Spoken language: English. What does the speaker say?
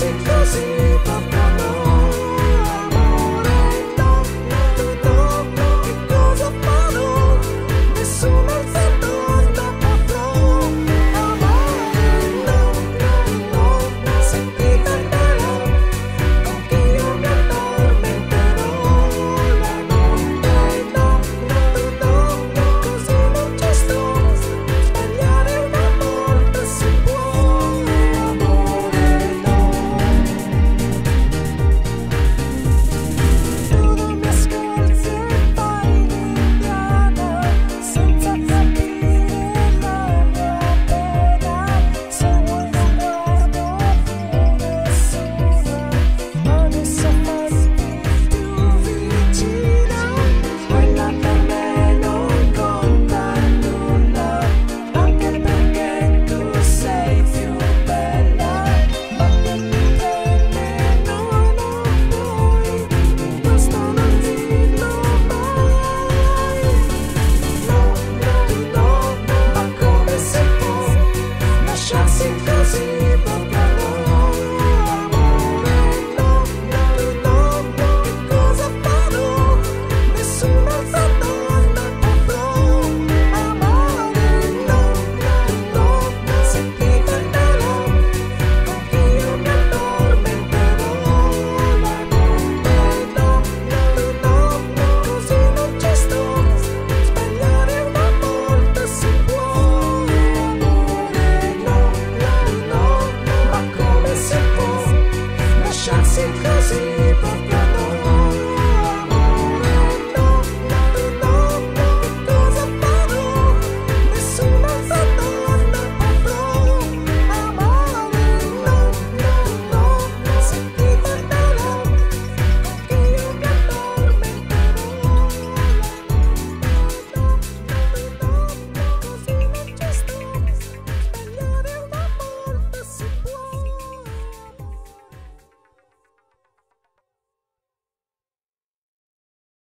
casi, casi